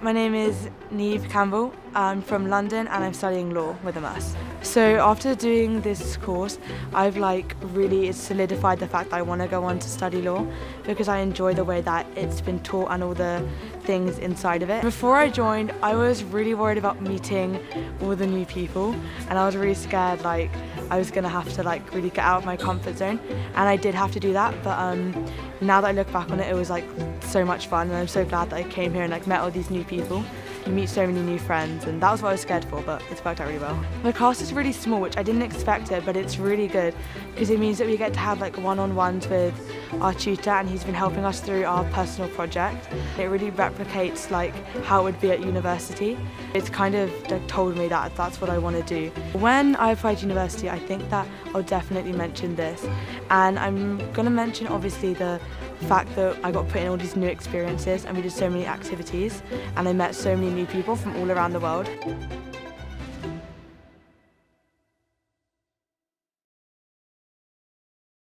My name is Niamh Campbell. I'm from London and I'm studying law with Immerse. So after doing this course, I've like really solidified the fact that I want to go on to study law because I enjoy the way that it's been taught and all the things inside of it. Before I joined, I was really worried about meeting all the new people and I was really scared like I was gonna have to like really get out of my comfort zone and I did have to do that but um, now that I look back on it it was like so much fun and I'm so glad that I came here and like met all these new people. You meet so many new friends and that was what I was scared for but it's worked out really well. The class is really small which I didn't expect it but it's really good because it means that we get to have like one-on-ones with our tutor and he's been helping us through our personal project. It really replicates like how it would be at university. It's kind of like, told me that that's what I want to do. When I applied to university I think that I'll definitely mention this and I'm going to mention obviously the fact that I got put in all these new experiences and we did so many activities and I met so many new people from all around the world.